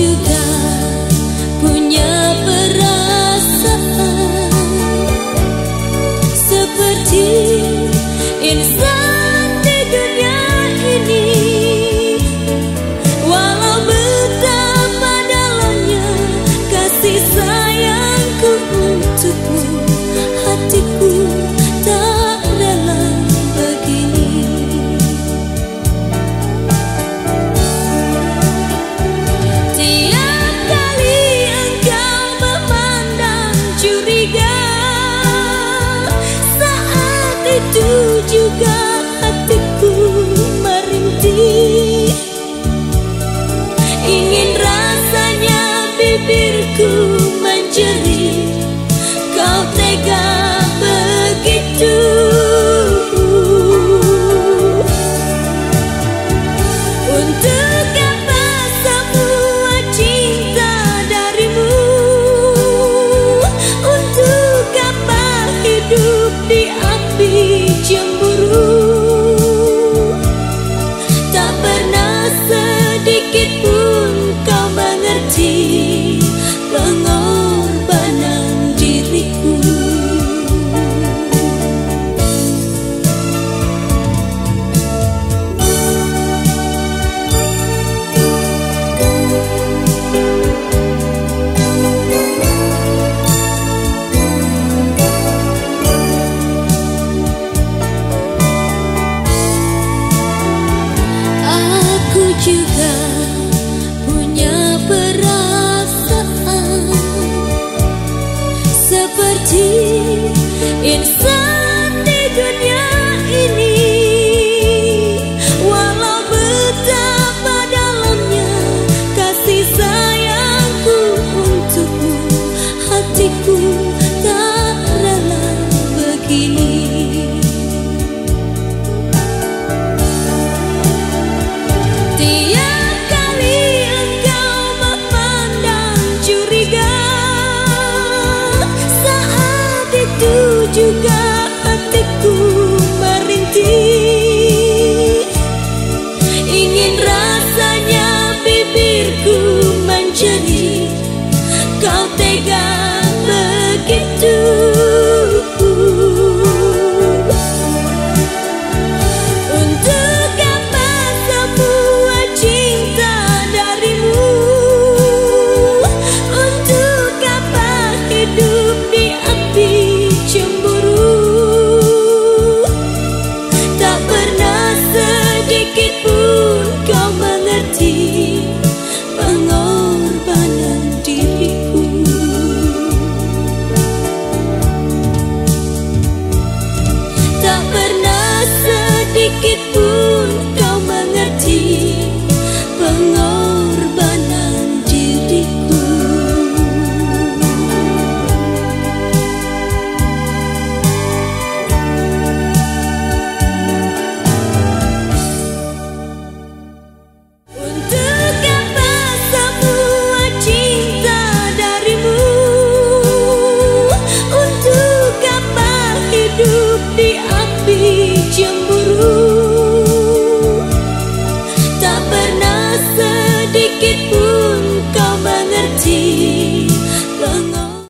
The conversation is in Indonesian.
you itu juga hatiku merintih Ingin rasanya bibirku menjerit seperti insan